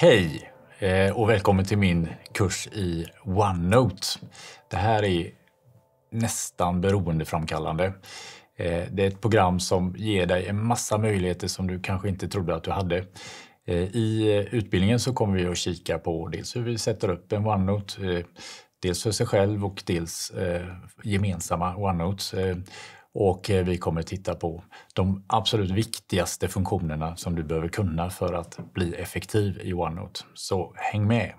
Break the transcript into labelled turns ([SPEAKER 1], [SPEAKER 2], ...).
[SPEAKER 1] Hej. Eh, och välkommen till min kurs i OneNote. Det här är nästan beroendeframkallande. Eh, det är ett program som ger dig en massa möjligheter som du kanske inte trodde att du hade. Eh, I utbildningen så kommer vi att kika på dels hur vi sätter upp en OneNote, dels för sig själv och dels gemensamma OneNotes. Och eh, vi kommer titta på de absolut viktigaste funktionerna som du behöver kunna för att bli effektiv i OneNote. Så häng med!